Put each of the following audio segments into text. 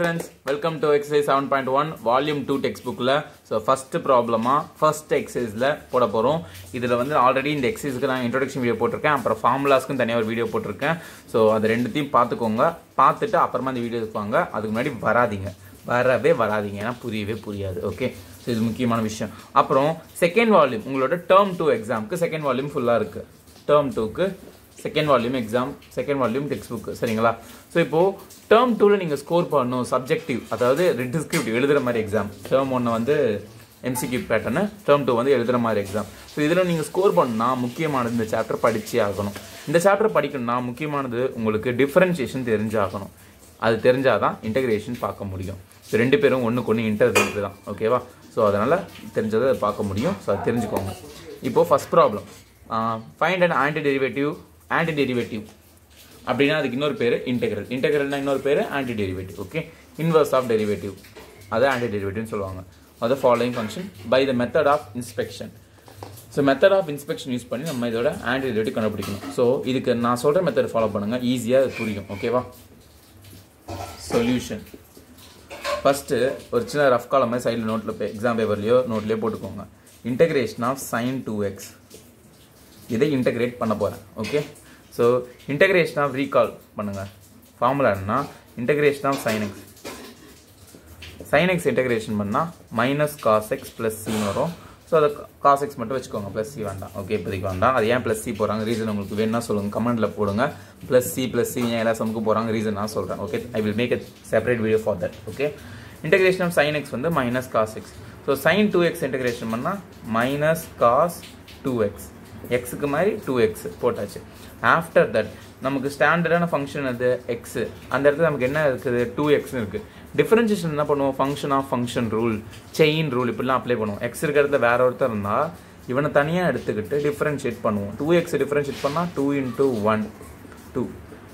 Friends welcome to exercise seven point one volume two text புக்கில் so first ப்ராப்ளமாக first எக்ஸசைஸில் போட போகிறோம் இதில் வந்து ஆல்ரெடி இந்த எக்ஸசைஸ்க்கு நான் இன்ட்ரொடக்ஷன் வீடியோ போட்டிருக்கேன். அப்புறம் ஃபார்முலாஸ்க்கும் தனியாக ஒரு வீடியோ போட்டிருக்கேன். ஸோ அது ரெண்டுத்தையும் பார்த்துக்கோங்க. பார்த்துட்டு அப்புறமா இந்த வீடியோ வாங்க. அதுக்கு முன்னாடி வராதீங்க. வரவே வராதீங்க. ஏன்னா புரியவே புரியாது. ஓகே ஸோ இது முக்கியமான விஷயம். அப்புறம் செகண்ட் வால்யூம் உங்களோட டேர்ம் டூ எக்ஸாமுக்கு செகண்ட் வால்யூம் ஃபுல்லாக இருக்குது டேர்ம் டூக்கு second volume exam second volume text book சரிங்களா? ஸோ இப்போ டேர்ம் டூவில் நீங்கள் ஸ்கோர் பண்ணணும் சப்ஜெக்டிவ் அதாவது டிஸ்கிரிப்டிவ் எழுதுகிற மாதிரி எக்ஸாம் டேர்ம் ஒன்று வந்து எம்சிக்யூ பேட்டர்னு டேர்ம் டூ வந்து எழுதுகிற மாதிரி எக்ஸாம் ஸோ இதில் நீங்கள் ஸ்கோர் பண்ணால் முக்கியமானது இந்த சாப்டர் படித்தே ஆகணும். இந்த சாப்டர் படிக்கணும்னா முக்கியமானது உங்களுக்கு டிஃப்ரென்ஷியேஷன் தெரிஞ்சாகணும். அது தெரிஞ்சால் தான் இன்டகிரேஷன் பார்க்க முடியும். ஸோ ரெண்டு பேரும் ஒன்றுக்கு ஒன்று இன்டர் தான் ஓகேவா ஸோ அதனால் தெரிஞ்சதை அதை பார்க்க முடியும். ஸோ அது தெரிஞ்சுக்கோங்க. இப்போது first problem find and antiderivative antiderivative அப்படின்னா அதுக்கு இன்னொரு பேர் இன்டெகிரல் இன்டெகிரல்னா இன்னொரு பேர் antiderivative okay inverse of derivative அதை ஆன்டி டெரிவேட்டிவ்னு சொல்லுவாங்க. அது following function by the method of inspection so method of inspection use பண்ணி நம்ம இதோட ஆன்டி டெரிவேட்டிவ் கண்டுபிடிக்கணும். ஸோ இதுக்கு நான் சொல்கிற மெத்தட் ஃபாலோ பண்ணுங்கள் ஈஸியாக அது புரியும் ஓகேவா சொல்யூஷன் ஃபஸ்ட்டு ஒரு சின்ன ரஃப் காலம் மாதிரி சைடில் நோட்டில் எக்ஸாம் பேப்பர்லையோ நோட்லேயோ போட்டுக்கோங்க. Integration of sine two x இதை இன்டகிரேட் பண்ண போகிறேன் okay so integration of recall பண்ணுங்கள் ஃபார்முலா என்னன்னா integration of sine x sine x integration பண்ணால் மைனஸ் காஸ் எக்ஸ் ப்ளஸ் சின்னு வரும். ஸோ அதை காஸ் எக்ஸ் மட்டும் வச்சுக்கோங்க. ப்ளஸ் சி வேண்டாம். ஓகே இப்போதைக்கு வேண்டாம். அது ஏன் ப்ளஸ் சி போகிறாங்க ரீசன் உங்களுக்கு வேணும்னா சொல்லுங்கள் கமெண்ட்டில் போடுங்க. ப்ளஸ் சி ப்ளஸ் சி ஏன் எல்லா சமுக்கு போகிறாங்க ரீசன் நான் சொல்கிறேன் okay I will make a separate video for that okay integration of sine x வந்து minus cos x so sine two x integration பண்ணால் மைனஸ் காஸ் டூ எக்ஸ் எக்ஸுக்கு மாதிரி two x போட்டாச்சு. ஆஃப்டர் தட் நமக்கு ஸ்டாண்டர்டான function அது x அந்த இடத்துல நமக்கு என்ன இருக்குது? டூ எக்ஸ்னு இருக்குது டிஃபரன்ஷியேஷன் என்ன பண்ணுவோம்? Function of function rule chain rule இப்படிலாம் அப்ளை பண்ணுவோம். எக்ஸ் இருக்கிறத வேற ஒருத்தர் இருந்தால் இவனை தனியாக எடுத்துக்கிட்டு டிஃப்ரென்ஷியேட் பண்ணுவோம். டூ எக்ஸ் டிஃப்ரென்ஷியேட் பண்ணால் two into one two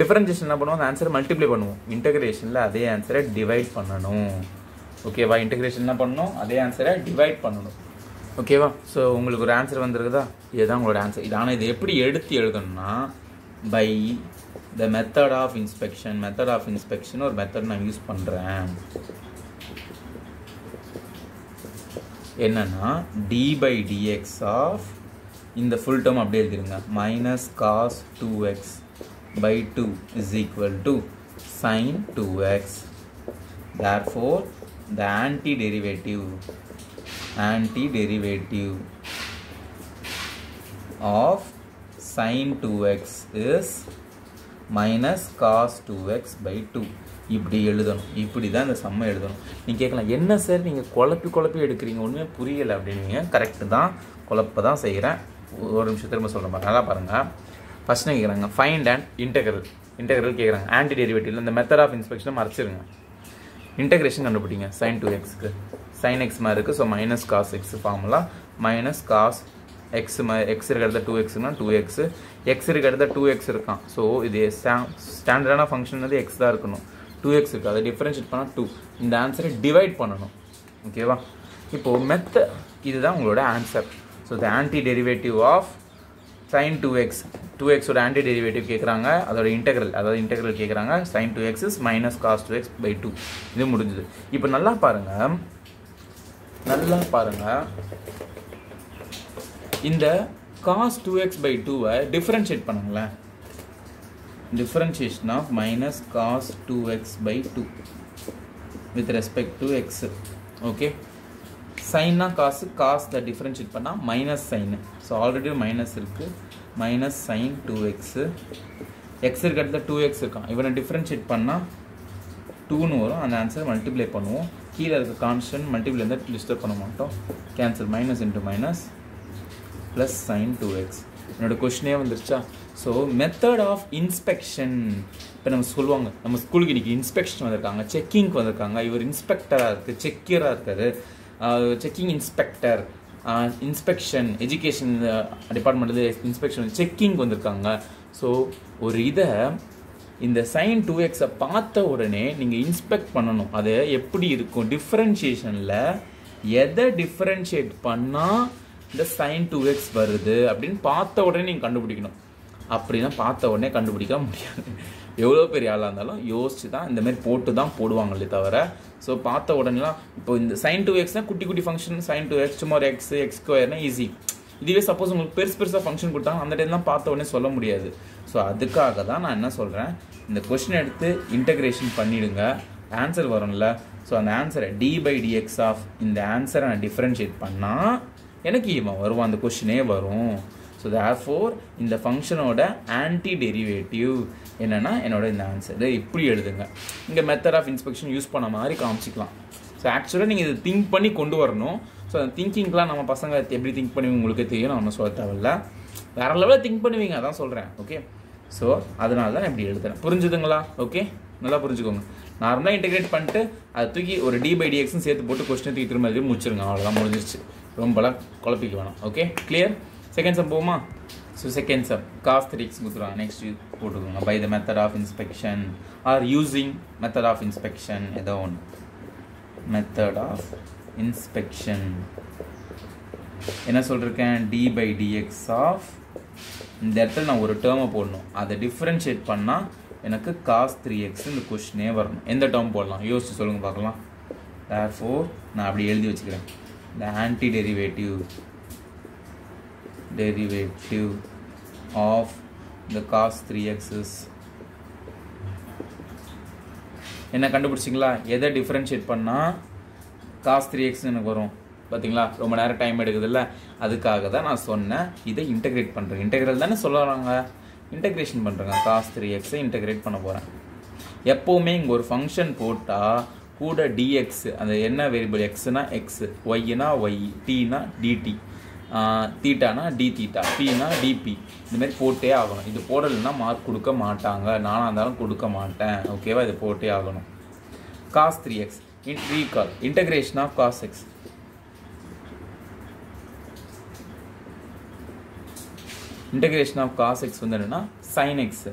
differentiation என்ன பண்ணுவோம்? அந்த ஆன்சரை மல்டிப்ளை பண்ணுவோம். இன்டகிரேஷனில் அதே ஆன்சரை டிவைட் பண்ணணும். ஓகேவா இன்டகிரேஷன் என்ன பண்ணணும்? அதே ஆன்சரை டிவைட் பண்ணணும். ஓகேவா? ஸோ உங்களுக்கு ஒரு ஆன்சர் வந்துருக்குதா? இதுதான் உங்களோட ஆன்சர் இது ஆனால் இதை எப்படி எடுத்து எழுதணும்னா by the method of inspection method of inspection ஒரு மெத்தட் நான் யூஸ் பண்ணுறேன் என்னன்னா டி பை டிஎக்ஸ் ஆஃப் இந்த ஃபுல் டேர்ம் அப்படியே எழுதிருங்க. Minus cos two x by two is equal to sine two x therefore the antiderivative antiderivative of sin 2x is minus cos 2x by 2 இப்படி எழுதணும். இப்படி தான் இந்த சம்மை எழுதணும். நீங்கள் கேட்கலாம் என்ன சார் நீங்கள் குழப்பி குழப்பி எடுக்கிறீங்க? ஒன்றுமே புரியலை அப்படின்னீங்க. கரெக்டு தான். குழப்ப தான் செய்கிறேன் ஒரு நிமிஷம் திரும்ப சொல்கிறேன் பாருங்க. நல்லா பாருங்கள் ஃபஸ்ட்டு கேட்குறாங்க ஃபைண்ட் அண்ட் இன்டெகரல் இன்டெகரல் கேட்குறாங்க ஆன்டி டெரிவேட்டிவ் இந்த மெத்தட் ஆஃப் இன்ஸ்பெக்ஷனை மறைச்சிருங்க. இன்டெகிரேஷன் கண்டுபிடிங்க சைன் டூ எக்ஸ்க்கு சைன் எக்ஸ் மாதிரி இருக்குது so minus cos x formula minus cos x ம எக்ஸ் இருக்கிறத டூ எக்ஸ்னா டூ எக்ஸ் எக்ஸ் இருக்கிறத டூ எக்ஸ் இருக்கான். ஸோ இது ஸ்டாண்டர்டான ஃபங்க்ஷன் வந்து எக்ஸ் தான் இருக்கணும். டூ எக்ஸ் இருக்குது அதை டிஃப்ரென்ஷியேட் பண்ணால் டூ இந்த ஆன்சரை டிவைட் பண்ணணும். ஓகேவா இப்போது மெத்த இதுதான் உங்களோட answer so the antiderivative of sine two x two x antiderivative கேட்குறாங்க அதோட இன்டெக்ரல் அதாவது இன்டெக்ரல் கேட்குறாங்க sine two x is minus cos two x by two இது முடிஞ்சுது. இப்போ நல்லா பாருங்கள் நல்லா பாருங்கள் இந்த காஸ் டூ எக்ஸ் பை டூவை டிஃப்ரென்ஷியேட் பண்ணுங்களேன். Differentiation of minus cos two x by two with respect to x okay சைன்னா cos cos differentiate பண்ணால் minus sine so already minus இருக்குது minus sine two x x இருக்கிறத two x இருக்கான் இவனை differentiate பண்ணால் டூன்னு வரும். அந்த ஆன்சர் மல்டிப்ளை பண்ணுவோம். கீழே இருக்க கான்ஸ்டன்ட் மல்டிபிள் இருந்தால் டிஸ்டர்ப் பண்ண மாட்டோம். Cancel minus into minus plus sine two x என்னோடய கொஷினே வந்துருச்சா? ஸோ மெத்தட் ஆஃப் இன்ஸ்பெக்ஷன் இப்போ நம்ம சொல்லுவாங்க நம்ம ஸ்கூலுக்கு இன்றைக்கி இன்ஸ்பெக்ஷன் வந்திருக்காங்க செக்கிங்க்கு வந்திருக்காங்க. இவர் இன்ஸ்பெக்டராக இருக்குது செக்கியராக இருக்காரு. செக்கிங் இன்ஸ்பெக்டர் இன்ஸ்பெக்ஷன் எஜுகேஷன் டிபார்ட்மெண்ட்டில் இன்ஸ்பெக்ஷன் செக்கிங் வந்திருக்காங்க. ஸோ ஒரு இதை இந்த சைன் டூ எக்ஸை பார்த்த உடனே நீங்கள் இன்ஸ்பெக்ட் பண்ணணும். அது எப்படி இருக்கும்? டிஃப்ரென்ஷியேஷனில் எதை டிஃப்ரென்ஷியேட் பண்ணால் இந்த சைன் டூ எக்ஸ் வருது அப்படின்னு பார்த்த உடனே நீங்கள் கண்டுபிடிக்கணும். அப்படின்னா பார்த்த உடனே கண்டுபிடிக்க முடியாது. எவ்வளோ பெரிய ஆளாக இருந்தாலும் யோசிச்சு தான் இந்த மாதிரி போட்டு தான் போடுவாங்களே தவிர ஸோ பார்த்த உடனேலாம் இப்போ இந்த சைன் டூ எக்ஸ்னால் குட்டி குட்டி ஃபங்க்ஷன் சைன் டூ எக்ஸ் சும்மா ஒரு எக்ஸ் எக்ஸ் ஸ்கொயர்னால் ஈஸி இதுவே சப்போஸ் உங்களுக்கு பெருசு பெருசாக ஃபங்க்ஷன் கொடுத்தாங்க அந்த டைம்லாம் பார்த்த உடனே சொல்ல முடியாது. ஸோ அதுக்காக தான் நான் என்ன சொல்கிறேன் இந்த கொஷின் எடுத்து இன்டகிரேஷன் பண்ணிவிடுங்க ஆன்சர் வரும்ல. ஸோ அந்த ஆன்சரை டி பை டிஎக்ஸ் ஆஃப் இந்த ஆன்சரை நான் டிஃப்ரென்ஷியேட் பண்ணால் எனக்கு இவன் வருவான் அந்த கொஷினே வரும். ஸோ தேர்ஃபோர் இந்த ஃபங்க்ஷனோட ஆன்டி டெரிவேட்டிவ் என்னென்னா என்னோட இந்த ஆன்சரு இப்படி எழுதுங்க. இங்கே மெத்தட் ஆஃப் இன்ஸ்பெக்ஷன் யூஸ் பண்ண மாதிரி காமிச்சிக்கலாம். ஸோ ஆக்சுவலாக நீங்கள் இதை திங்க் பண்ணி கொண்டு வரணும். ஸோ அந்த திங்கிங்லாம் நம்ம பசங்க எப்படி திங்க் பண்ணுவீங்க உங்களுக்கு தெரியும். நான் ஒன்றும் சொல்ல தேவையில்ல. வேறு லெவலில் திங்க் பண்ணுவீங்க. அதான் சொல்கிறேன் ஓகே ஸோ அதனால தான் நான் இப்படி எழுதுறேன். புரிஞ்சுதுங்களா? ஓகே நல்லா புரிஞ்சுக்கோங்க. நார்மலாக இன்டெகிரேட் பண்ணிட்டு அதை தூக்கி ஒரு டி பை டிஎக்ஸ்னு சேர்த்து போட்டு கொஸ்டின் தூக்கி திரும்ப எழுதி முடிச்சிருங்க. அவ்வளோதான் முடிஞ்சிருச்சு. ரொம்பலாம் குழப்பிக்க வேணாம். ஓகே கிளியர் செகண்ட் சம் போமா so second sum cos three x கொடுத்துருவாங்க நெக்ஸ்ட் போட்டுக்கோங்க. By the method of inspection or using method of inspection ஏதோ ஒன்று மெத்தட் ஆஃப் இன்ஸ்பெக்ஷன் என்ன சொல்லியிருக்கேன் டி பை டிஎக்ஸ் ஆஃப் இந்த இடத்துல நான் ஒரு டேர்மை போடணும். அதை டிஃப்ரென்ஷியேட் பண்ணால் எனக்கு காஸ் த்ரீ எக்ஸ் இந்த கொஷினே வரணும். எந்த டேர்ம் போடலாம்? யோசிச்சு சொல்லுங்கள் பார்க்கலாம். தேர்ஃபோர் நான் அப்படி எழுதி வச்சுக்கிறேன். இந்த ஆன்டி டெரிவேட்டிவ் டெரிவேட்டிவ் ஆஃப் இந்த காஸ் த்ரீ எக்ஸஸ் என்ன கண்டுபிடிச்சிங்களா? எதை டிஃப்ரென்ஷியேட் பண்ணால் காஸ் த்ரீ எக்ஸ் எனக்கு வரும். பார்த்தீங்களா ரொம்ப நேரம் டைம் எடுக்குதுல்ல. அதுக்காக தான் நான் சொன்னேன். இதை இன்டகிரேட் பண்ணுறேன் இன்டகிரல் தானே சொல்லுறாங்க இன்டகிரேஷன் பண்ணுறேங்க காஸ் த்ரீ எக்ஸை இன்டகிரேட் பண்ண போகிறேன் எப்போவுமே இங்கே ஒரு ஃபங்க்ஷன் போட்டால் கூட டிஎக்ஸ் அந்த என்ன வேரியபிள் எக்ஸ்னா எக்ஸ் ஒய்னா ஒய் டீனா டிடி தீட்டானா டி தீட்டா பினா டிபி இந்தமாரி போட்டே ஆகணும். இது போடலைன்னா மார்க் கொடுக்க மாட்டாங்க. நானாக இருந்தாலும் கொடுக்க மாட்டேன். ஓகேவா இது போட்டே ஆகணும். Cos three x in recall integration of cos x integration of cos x வந்து என்னன்னா sine x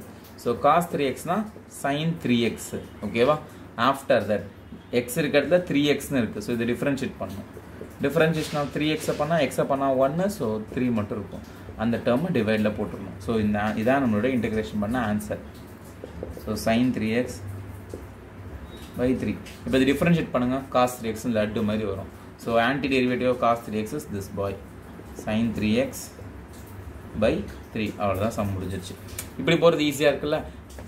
so cos three எக்ஸ்னா sine three x ஓகேவா ஆஃப்டர் தட் எக்ஸ் இருக்கிறதுல த்ரீ எக்ஸ்னு இருக்குது ஸோ இது டிஃப்ரென்ஷியேட் பண்ணணும். டிஃப்ரென்ஷியேஷன் ஆஃப் த்ரீ எக்ஸை பண்ணால் எக்ஸை பண்ணால் ஒன்று ஸோ த்ரீ மட்டும் இருக்கும். அந்த டேர்மை டிவைடில் போட்டுருணும் ஸோ இந்த இதான் நம்மளோட இன்டகிரேஷன் பண்ண answer so sine three x by three இப்போ இது டிஃப்ரென்ஷியேட் பண்ணுங்கள் காஸ் த்ரீ எக்ஸ் லட்டு மாதிரி வரும். So antiderivative of cos three x is this by sine three x by three அவ்வளோதான் சம் முடிஞ்சிருச்சு. இப்படி போகிறது ஈஸியாக இருக்குல்ல?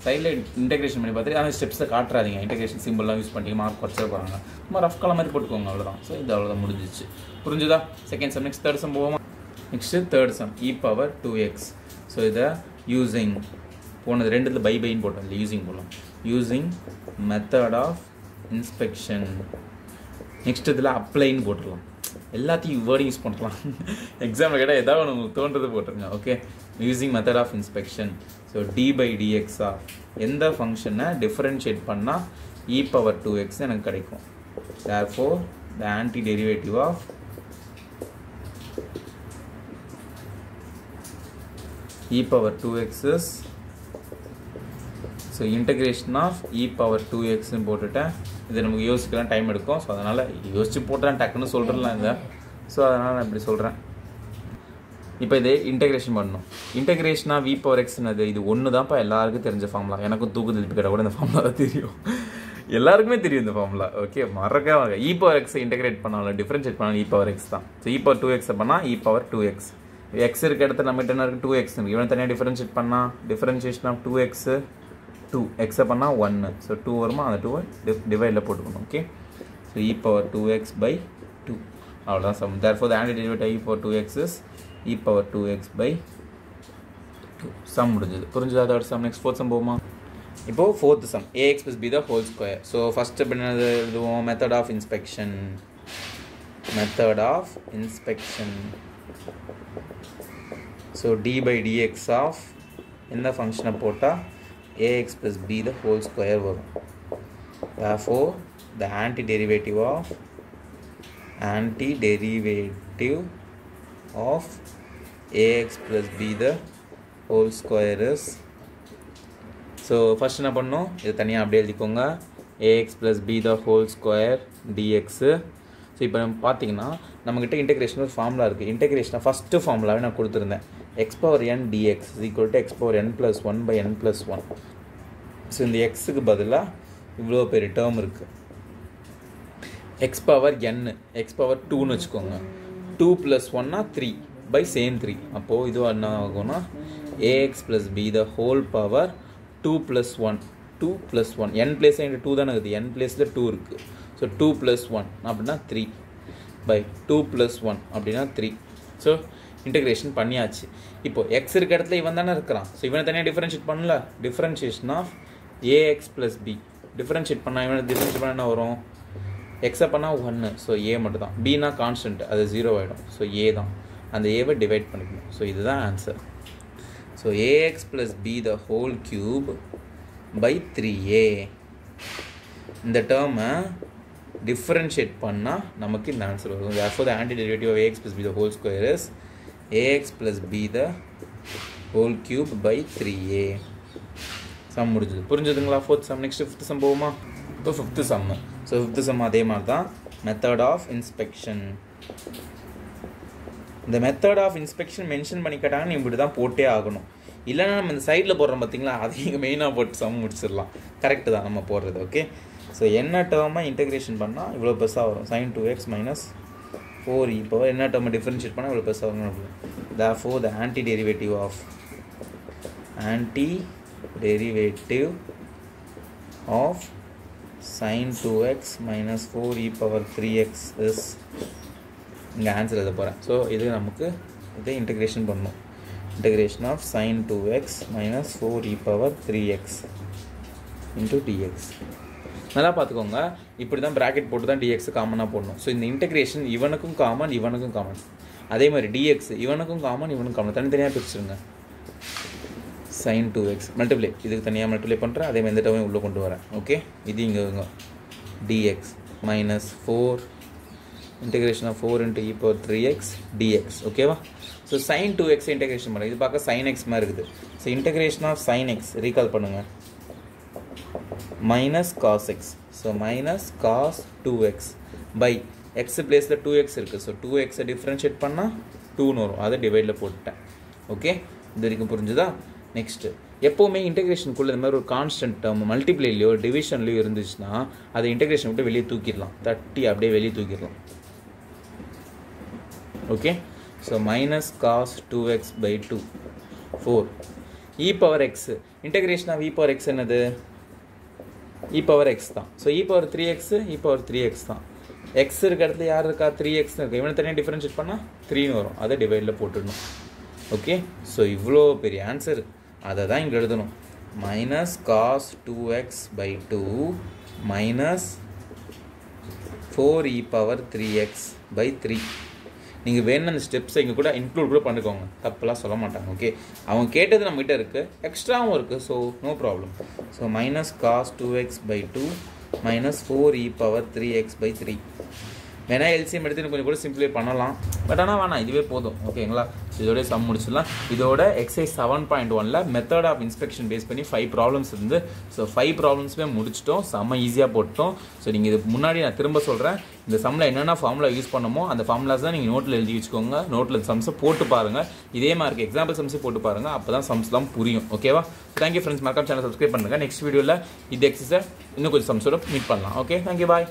சைடில் இன்டெகிரேஷன் பண்ணி பார்த்துட்டு அந்த ஸ்டெப்ஸை காட்டுறாதீங்க. இன்டெகிரேஷன் சிம்பிள்லாம் யூஸ் பண்ணி மார்க் குறைச்சிட போகிறாங்க சும்மா ரஃப் கலர் மாதிரி போட்டுக்கோங்க அவ்வளோதான் ஸோ இது அவ்வளோதான் முடிஞ்சிச்சு புரிஞ்சுதா? Second sum next third sum போவோமா? Next third sum e power two x so இதை யூஸிங் போனது ரெண்டுத்தில் பை பைன்னு போட்டோம். இல்லை யூஸிங் போடலாம் using method of inspection next இதில் அப்ளைன்னு போட்டுடலாம் எல்லாத்தையும் வேர்டு யூஸ் பண்ணலாம் எக்ஸாம்பிள் கேட்டால் ஏதாவது ஒன்று தோன்றது போட்டுருங்க okay using method of inspection so d by dx of எந்த ஃபங்க்ஷனை டிஃப்ரென்ஷியேட் பண்ணால் இ பவர் டூ எக்ஸ் எனக்கு கிடைக்கும். Therefore the antiderivative of e power 2x is so integration of e power two எக்ஸ்னு போட்டுவிட்டேன் இது நமக்கு யோசிக்கலாம் டைம் எடுக்கும். ஸோ அதனால் யோசிச்சு போட்டுறேன் டக்குன்னு சொல்கிறலாம் இதை. ஸோ அதனால் நான் இப்படி சொல்கிறேன் இப்போ இது இன்டகிரேஷன் பண்ணணும் இன்டகிரேஷனாக வி பவர் எக்ஸ்னது இது ஒன்று தான்ப்பா எல்லாருக்கும் தெரிஞ்ச ஃபார்முலா எனக்கும் தூக்கு திருப்பி கூட இந்த ஃபார்முலா தான் தெரியும். எல்லாருக்குமே தெரியும் இந்த ஃபார்முலா ஓகே மறக்க இ பவர் எக்ஸை இன்டகிரேட் பண்ணாலும் டிஃப்ரென்ஷியேட் பண்ணாலும் இ பவர் எக்ஸ் தான். ஸோ இ பவர் டூ எக்ஸை பண்ணால் e power two x x இருக்க இடத்துல நம்ம என்ன இருக்குது டூ எக்ஸ் இவனை தனியாக டிஃப்ரென்ஷியேட் பண்ணால் differentiation of two x two எக்ஸை பண்ணால் ஒன்று ஸோ டூ வருமா? அந்த டூவை டிவைடில் போட்டுக்கணும் okay so e power two x by two அவ்வளோதான் sum therefore antiderivative e power two x is e power two x by two sum முடிஞ்சது. புரிஞ்சதா third sum next fourth sum போகுமா? இப்போது fourth sum a x plus b the whole square so first என்னது எழுதுவோம்? Method of inspection method of inspection so d by dx of எந்த ஃபங்க்ஷனை போட்டால் ax plus b the whole square வரும் therefore the antiderivative of antiderivative of ax plus b the whole square is so first என்ன பண்ணணும்? இது தனியாக அப்படியே எழுதிக்கோங்க. A x plus b the whole square dx so இப்போ நம்ம பார்த்தீங்கன்னா நம்மக்கிட்ட இன்டெகிரேஷன் ஒரு ஃபார்முலா இருக்குது இன்டெகிரேஷனை ஃபஸ்ட்டு ஃபார்முலாவே நான் கொடுத்துருந்தேன். X power n dx equal to x power n plus one by n plus one so இந்த எக்ஸுக்கு பதிலாக இவ்வளோ பெரிய டேர்ம் இருக்குது x power n x power டூன்னு வச்சுக்கோங்க. டூ ப்ளஸ் ஒன்னா த்ரீ பை சேம் த்ரீ அப்போது இது என்ன ஆகும்னா a x plus b the whole power two plus one two plus one n place என்கிட்ட டூ தானே இருக்குது. என் பிளேஸில் டூ இருக்குது ஸோ டூ ப்ளஸ் ஒன் அப்படின்னா three by two plus one அப்படின்னா த்ரீ ஸோ இன்டகிரேஷன் பண்ணியாச்சு. இப்போ எக்ஸ் இருக்க இடத்துல இவன் தானே இருக்கிறான். ஸோ இவனை தனியாக டிஃப்ரென்ஷியேட் பண்ணல. Differentiation of a x plus b differentiate பண்ணால் இவனை டிஃப்ரென்ஷியேட் பண்ண என்ன வரும்? எக்ஸை பண்ணால் ஒன்று ஸோ ஏ மட்டும் தான் பினா கான்ஸ்டன்ட் அது ஜீரோ ஆகிடும் ஸோ ஏ தான். அந்த ஏவை டிவைட் பண்ணிக்கணும். ஸோ இதுதான் answer so a x plus b the whole cube by three a இந்த டேர்மை டிஃப்ரென்ஷியேட் பண்ணால் நமக்கு இந்த ஆன்சர் வரும். Therefore the antiderivative of ax plus b the whole square is ax plus b the whole cube by 3a sum முடிஞ்சது. புரிஞ்சுதுங்களா? Fourth sum next fifth sum போகுமா? இப்போ fifth sum so fifth sum அதே மாதிரி தான் method of inspection இந்த method of inspection mention பண்ணி கேட்டாங்கன்னா நீ இப்படி தான் போட்டே ஆகணும். இல்லைன்னா நம்ம இந்த சைடில் போடுறோம் பார்த்தீங்களா அதை இங்கே மெயினாக போட்டு சம் முடிச்சிடலாம். கரெக்டு தான் நம்ம போடுறது ஓகே ஸோ என்ன டேர்மாக இன்டெகிரேஷன் பண்ணால் இவ்வளோ பெருசாக வரும். Sine two x minus four இப்போ என்ன டேர்மை டிஃப்ரென்ஷியேட் பண்ணால் இவ்வளோ பெருசாக வரும் therefore the antiderivative of antiderivative of sine two x minus four e power three x is இங்கே ஆன்சர் எழுத போகிறேன் ஸோ இது நமக்கு இதை இன்டகிரேஷன் பண்ணணும் integration of sin 2x minus 4 e power 3x into dx நல்லா பார்த்துக்கோங்க இப்படி தான் ப்ராக்கெட் போட்டு தான் டிஎக்ஸ் காமனாக போடணும். ஸோ இந்த இன்டெகிரேஷன் இவனுக்கும் காமன் இவனுக்கும் காமன் அதே மாதிரி டிஎக்ஸ் இவனுக்கும் காமன் இவனுக்கும் காமன் தனித்தனியாக பிரிச்சுருங்க. சைன் டூ எக்ஸ் மல்டிப்ளை இதுக்கு தனியாக மல்டிப்ளை பண்ணுறேன் அதே மாதிரி இந்த உள்ளே கொண்டு வரேன். ஓகே இது இங்கே dx minus four integration of four into e power three x dx ஓகேவா so sine two x integration பண்ணுறேன் இது பார்க்க சைன் எக்ஸ் மாதிரி இருக்குது. So integration of sine x recall பண்ணுங்கள் minus cos x so minus cos two x by x பிளேஸில் two x இருக்குது so two எக்ஸை டிஃப்ரென்ஷியேட் பண்ணால் டூன்னு வரும். அதை டிவைடில் போட்டுட்டேன். ஓகே இது வரைக்கும் புரிஞ்சுதா? நெக்ஸ்ட்டு எப்போவுமே இன்டெகிரேஷனுக்குள்ளே இந்த மாதிரி ஒரு கான்ஸ்டன்ட் டேர்ம் மல்டிப்ளைலையோ டிவிஷன்லையோ இருந்துச்சுன்னா அதை இன்டெகிரேஷன் விட்டு வெளியே தூக்கிடலாம். தட்டி அப்படியே வெளியே தூக்கிடலாம். Okay so minus cos two x by two four e power x integration of e power x என்னது? இ பவர் எக்ஸ் தான். So e power three x e power three x தான். எக்ஸ் இருக்க இடத்துல யார் இருக்கா? த்ரீ எக்ஸ் இருக்கு. இவனை தனியாக டிஃப்ரென்ஷியேட் பண்ணால் த்ரீன்னு வரும். அதை டிவைடில் போட்டுடணும். ஓகே ஸோ இவ்வளோ பெரிய ஆன்சர் அதை தான் இங்கே எழுதணும். Minus cos two x by two minus four e power three x by three நீங்கள் வேணும் அந்த ஸ்டெப்ஸை இங்கே கூட இன்க்ளூட் கூட பண்ணிக்கோங்க. தப்பெல்லாம் சொல்ல மாட்டாங்க ஓகே அவங்க கேட்டது நம்மகிட்ட இருக்குது எக்ஸ்ட்ராவும் இருக்குது so no problem so minus cos two x by two minus four e power three x by three வேணால் எல்சிஎம் எடுத்து கொஞ்சம் கூட சிம்பிளை பண்ணலாம். பட் ஆனால் வேணாம் இதுவே போதும். ஓகேங்களா இதோட சம் முடிச்சிடலாம். இதோட எக்ஸைஸ் செவன் பாயிண்ட் ஒனில் மெத்தட் ஆஃப் இன்ஸ்பெக்ஷன் பேஸ் பண்ணி ஃபைவ் ப்ராப்ளம்ஸ் இருந்து ஸோ ஃபைவ் ப்ராப்ளம்ஸுமே முடிச்சிட்டோம். செம்ம ஈஸியாக போட்டோம். ஸோ நீங்கள் இது முன்னாடி நான் திரும்ப சொல்கிறேன் இந்த சம்மில் என்னென்ன ஃபார்முலா யூஸ் பண்ணமோ அந்த ஃபார்முலாஸ் தான் நீங்கள் நோட்டில் எழுதி வச்சுக்கோங்க. நோட்டில் சம்ஸை போட்டு பாருங்கள் இதே மாதிரி எக்ஸாம்பிள் சம்ஸை போட்டு பாருங்கள் அப்போ தான் சம்ஸ்லாம் புரியும். ஓகேவா தேங்க்யூ ஃப்ரெண்ட்ஸ் மறக்காம சேனல் சப்ஸ்கிரைப் பண்ணுங்கள் நெக்ஸ்ட் வீடியோவில் இது எக்ஸசை இன்னும் கொஞ்சம் சம்ஸோட மீட் பண்ணலாம். Okay thank you bye